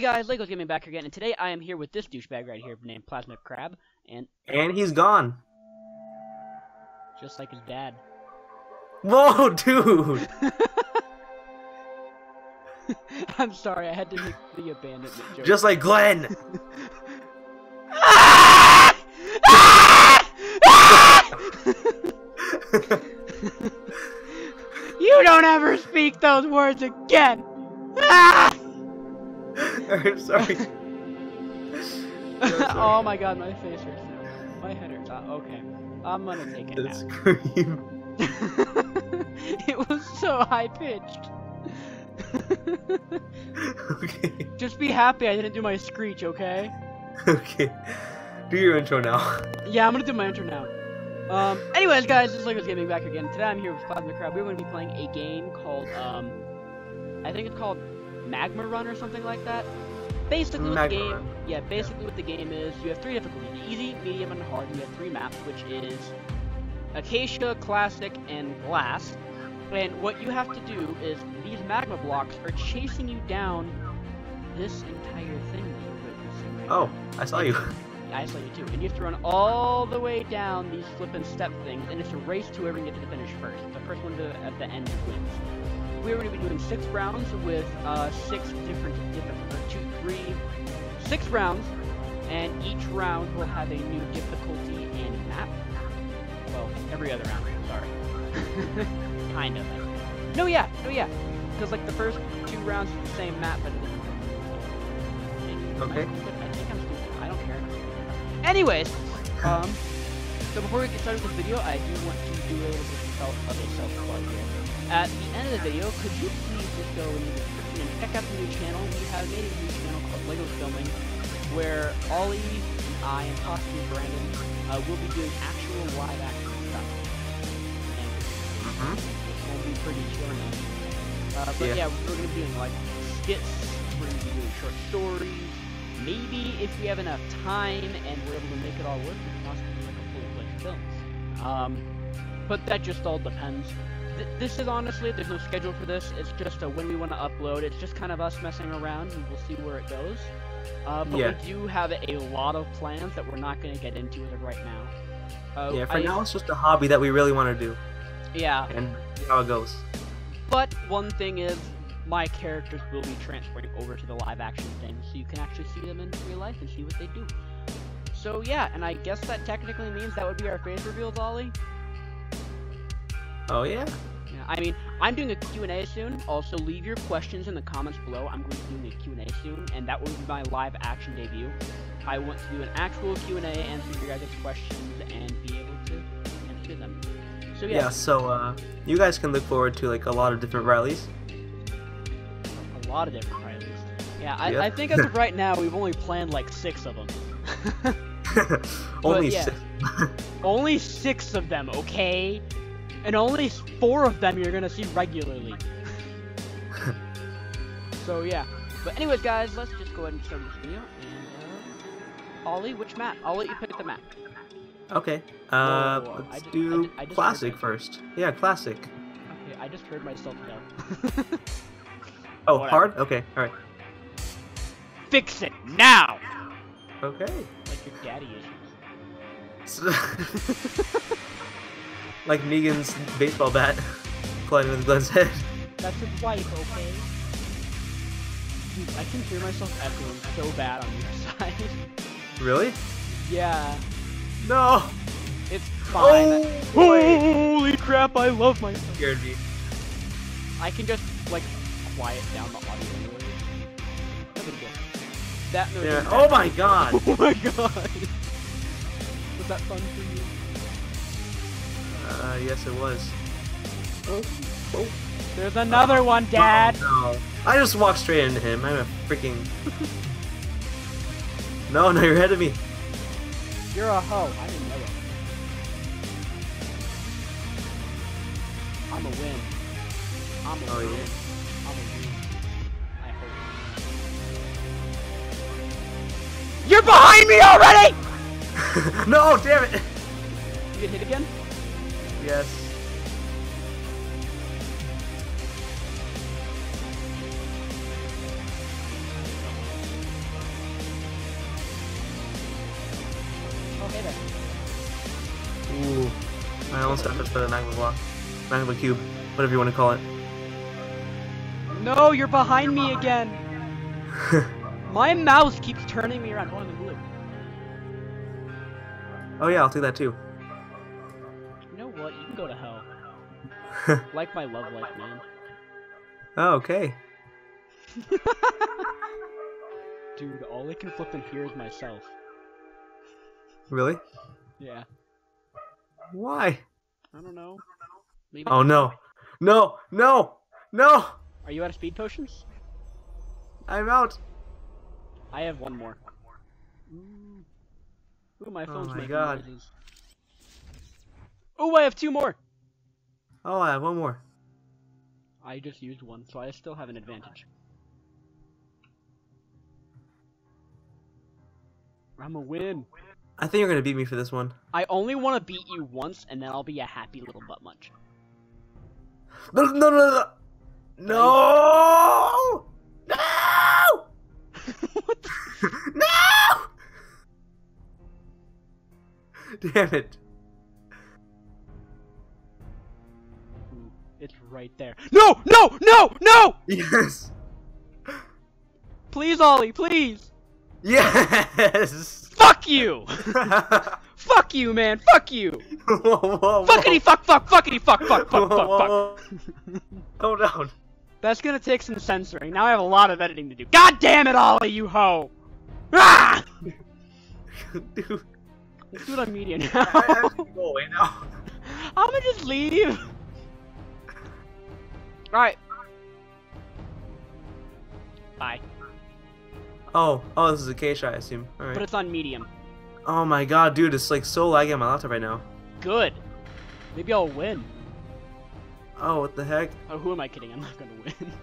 Hey guys, Legos Gaming back again, and today I am here with this douchebag right here named Plasma Crab, and And he's gone. just like his dad. Whoa, dude! I'm sorry, I had to make the abandonment joke. Just like Glenn! you don't ever speak those words again! Ah! I'm sorry. oh my god, my face hurts now. My head hurts. Uh, okay, I'm gonna take a The scream. it was so high pitched. Okay. Just be happy I didn't do my screech, okay? Okay. Do your intro now. Yeah, I'm gonna do my intro now. Um, anyways, guys, this is Legos Gaming back again. Today I'm here with Plasma Crab. We're gonna be playing a game called, um, I think it's called Magma Run or something like that. Basically, what the game, Run. yeah, basically what the game is, you have three difficulties: easy, medium, and hard. And you have three maps, which is Acacia, Classic, and Glass. And what you have to do is these magma blocks are chasing you down this entire thing that you're right Oh. I saw you. I saw you too. And you have to run all the way down these flippin' step things, and it's a race to whoever can get to the finish first. The first one to, at the end wins. We're going to be doing six rounds with uh, six different, different, or two, three, six rounds, and each round will have a new difficulty and map. Well, every other round, sorry. kind of. No, yeah, no, yeah. Because, like, the first two rounds are the same map, but Okay. I think I'm stupid. I don't care. Anyways, um, so before we get started with this video, I do want to do a little bit of self- of a self-plug here. At the end of the video, could you please just go in the description and check out the new channel? We have made a new channel called Legos Filming, where Ollie and I and possibly Brandon uh, will be doing actual live-action stuff. And Mhm. it's going to be pretty chilling. Uh, but Yeah. yeah, we're going to be doing like skits, we're going to be doing short stories. Maybe if we have enough time and we're able to make it all work, we can possibly do like a full-fledged film. Um, but that just all depends. Th- this is honestly, there's no schedule for this. It's just a when we want to upload. It's just kind of us messing around, and we'll see where it goes. Uh, but Yeah. we do have a lot of plans that we're not going to get into right now. Uh, Yeah, for I- now it's just a hobby that we really want to do. Yeah, And see how it goes. But one thing is, my characters will be transferring over to the live action thing, so you can actually see them in real life and see what they do. So yeah, and I guess that technically means that would be our face reveal, Ollie. Oh, yeah? Yeah, I mean, I'm doing a Q&A soon. Also, leave your questions in the comments below. I'm going to be doing a Q&A soon, and that will be my live action debut. I want to do an actual Q&A, answer your guys' questions, and be able to answer them. So Yeah, yeah, so, uh, you guys can look forward to, like, a lot of different rallies. a lot of different Rileys. Yeah, I, Yeah. I think as of right now, we've only planned like six of them. Only six. only six of them, okay? And only four of them you're gonna see regularly. so yeah. But anyways, guys, let's just go ahead and start this video. And uh, Ollie, which map? I'll let you pick the map. Okay. Uh, Whoa, whoa, whoa. Let's ju- I do ju- I just classic first. Yeah, classic. Okay, I just heard myself yell. Oh, Whatever. hard? Okay, alright. Fix it now! Okay. Like your daddy issues. like Negan's baseball bat flying with Glenn's head. That's his wife, okay? Dude, I can hear myself echoing so bad on your side. Really? yeah, No! it's fine. Oh. Holy crap, I love myself. Scared me. I can just, like, quiet down the audio noise. No big deal. That noise. Yeah. Oh my god! Oh my god! Was that fun for you? Uh, yes it was. Oh, oh. There's another one, Dad! Oh, no. I just walked straight into him. I'm a freaking... no, no, you're ahead of me. You're a hoe. I didn't know it. I'm a win. I'm a Oh, win. yeah. I'm a win. I hope. You're behind me already! no, damn it! You get hit again? Yes. Okay then. Ooh. I almost have to by the magma block. Magma cube. Whatever you want to call it. No, you're behind me again. My mouse keeps turning me around. Oh, I'm in blue. Oh yeah, I'll do that too go to hell. like my love life, man. oh, okay. Dude, all I can flip in here is myself. Really? Yeah. Why? I don't know. Maybe. Oh no. No! No! No! Are you out of speed potions? I'm out! I have one more. Ooh, my Oh phone's my making God. noises. Oh, I have two more. Oh, I have one more. I just used one, so I still have an advantage. I'm a win. I think you're gonna beat me for this one. I only want to beat you once, and then I'll be a happy little butt munch. No, no, no, no! No! No! what the- no! Damn it. Right there. No! No! No! No! Yes! Please, Ollie, please! Yes! Fuck you! fuck you, man! Fuck you! whoa, whoa. Fuckity fuck fuck fuckity fuck fuck fuck Whoa, fuck whoa, fuck. whoa. Calm down. That's gonna take some censoring. Now I have a lot of editing to do. God damn it, Ollie, you hoe! Ah! Dude, Let's do it on media I have now. to go away now. I'm gonna just leave. Alright. Bye. Oh, oh, this is a K shot, I assume. But it's on medium. Oh my god, dude, it's like so laggy on my laptop right now. Good. Maybe I'll win. Oh, what the heck? Oh, who am I kidding? I'm not gonna win.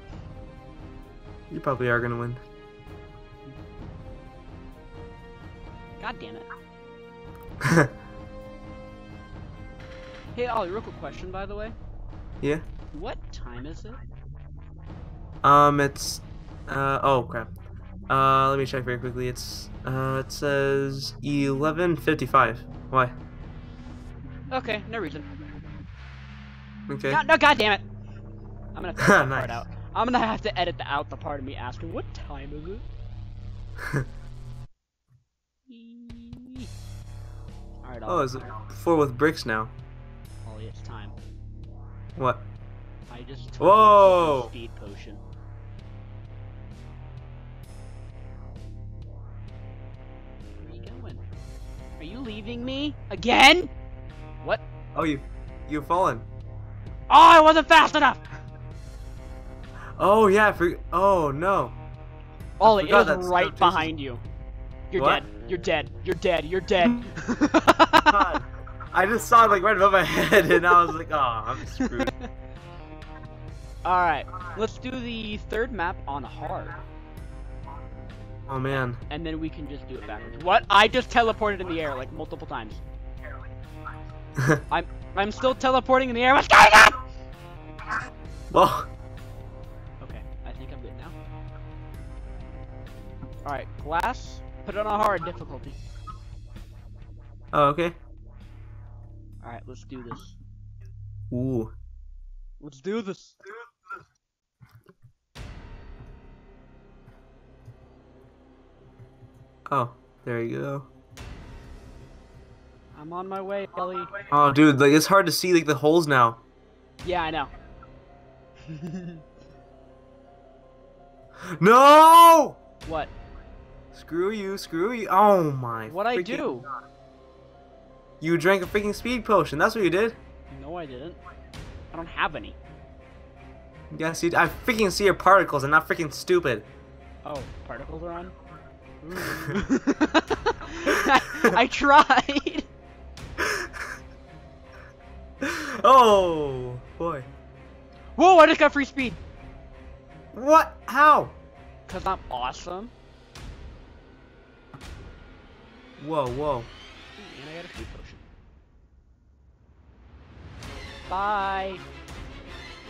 You probably are gonna win. God damn it. Hey, Ollie, real quick question, by the way. Yeah? What time is it? Um, it's, uh, oh crap. Uh, let me check very quickly. It's, uh, it says 11.55. Why? Okay, no reason. Okay. No, no, god damn it. I'm gonna have to edit that part Nice. out. I'm gonna have to edit the, out the part of me asking, what time is it? Eee. Alright, oh, is it four with bricks now? Ollie, it's time. What? I just took Whoa! speed potion. Where are you going? Are you leaving me? Again? What? Oh, you, you've fallen. Oh, I wasn't fast enough! Oh, yeah, for, oh, no. Ollie, it is right behind you. You're What? dead. You're dead. You're dead. You're dead. I just saw it, like, right above my head, and I was like, oh, I'm screwed. Alright, let's do the third map on hard. Oh, man. And then we can just do it backwards. What? I just teleported in the air like multiple times. I'm I'm still teleporting in the air. What's going on? well, Okay, I think I'm good now. Alright, glass. Put it on a hard difficulty. oh, okay. Alright, let's do this. Ooh. Let's do this. Oh, there you go. I'm on my way, Ellie. Oh, dude, like, it's hard to see, like, the holes now. Yeah, I know. No! what? Screw you, screw you. Oh my. What I do? You drank a freaking speed potion. That's what you did. No, I didn't. I don't have any. Yes, you. I freaking see your particles. I'm not freaking stupid. Oh, particles are on? Ooh. Mm. I, I tried! oh boy. Whoa, I just got free speed! What? How? Cause I'm awesome. Whoa, whoa. And I got a free potion. Bye!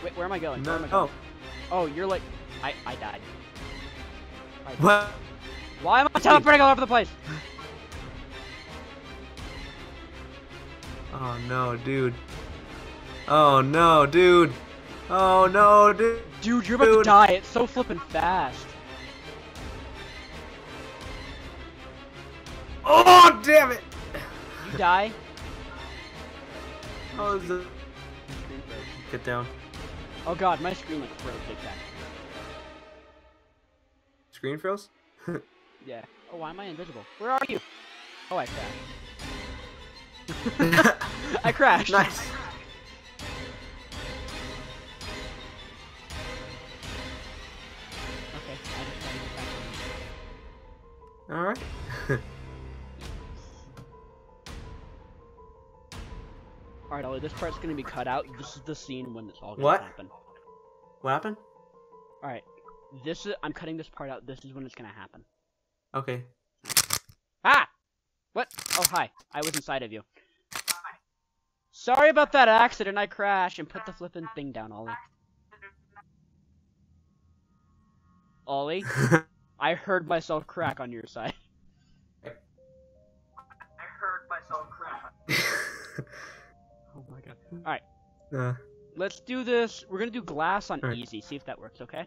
Wait, where am I going? Where am I going? Oh, you're like... I, I died. I- What? Why am I teleporting all over the place? Oh no, dude. Oh no, dude. Oh no, dude. Dude, you're about to die. It's so flippin' fast. Oh damn it. You die. Oh, Get down. Oh god, my screen like froze big time. Screen froze? Yeah. Oh, why am I invisible? Where are you? Oh, I crashed. I crashed. nice. Okay. I just Alright. Ollie, this part's gonna be cut out. This is the scene when it's all gonna What? happen. what happened? Alright. This is I'm cutting this part out. This is when it's gonna happen. Okay. Ah! What? Oh hi. I was inside of you. Hi. Sorry about that accident. I crashed and put the flippin' thing down, Ollie. Ollie, I heard myself crack on your side. My god. Alright, uh, let's do this. We're gonna do glass on Alright. easy, see if that works, okay?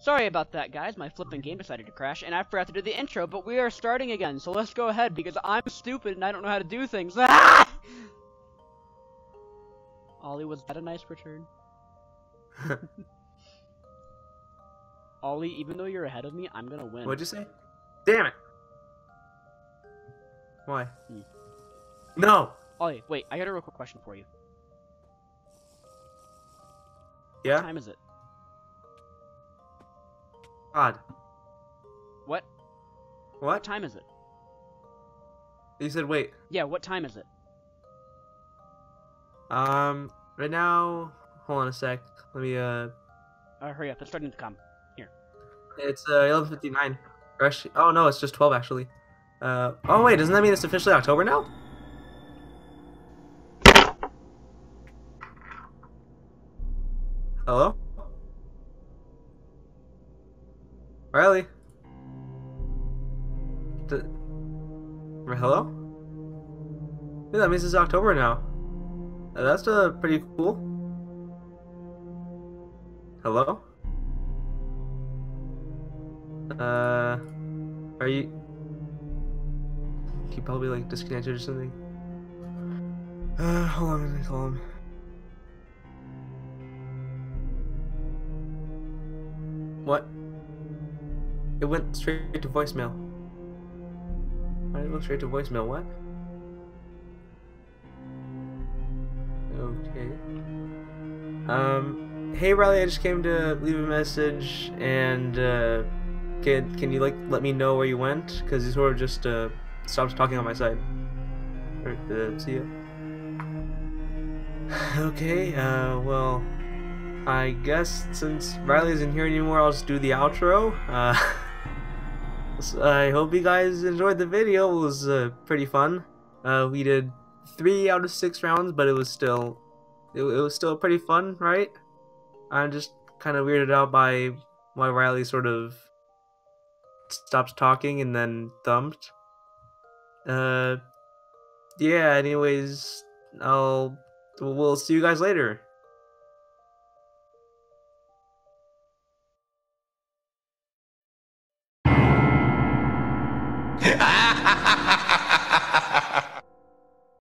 Sorry about that, guys. My flipping game decided to crash, and I forgot to do the intro, but we are starting again, so let's go ahead, because I'm stupid and I don't know how to do things. Ah! Ollie, was that a nice return? Ollie, even though you're ahead of me, I'm gonna win. What'd you say? Damn it. Why? Hmm. No. Ollie, wait, I got a real quick question for you. What time is it? God. What? What What? time is it? You said wait. Yeah, what time is it? Um. Right now. Hold on a sec. Let me. Uh. Uh, hurry up, it's starting to come. Here. It's uh 11:59. Or actually, oh no, it's just 12 actually. Uh. Oh wait, doesn't that mean it's officially October now? Hello. Riley. D- Hello? Yeah, that means it's October now. That's uh, pretty cool. Hello? Uh, are you? He probably like disconnected or something. Uh, hold on, I'm call him. What? It went straight to voicemail. Why did it go straight to voicemail? What? Okay. Um, hey Riley, I just came to leave a message and uh, can can you like let me know where you went? Cause you sort of just uh stopped talking on my side. Or, uh, see ya. Okay. Uh, well, I guess since Riley isn't here anymore, I'll just do the outro. Uh, so I hope you guys enjoyed the video. It was uh, pretty fun. Uh, we did three out of six rounds, but it was still it, it was still pretty fun, right? I'm just kind of weirded out by why Riley sort of stops talking and then thumped. Uh, yeah. Anyways, I'll we'll see you guys later.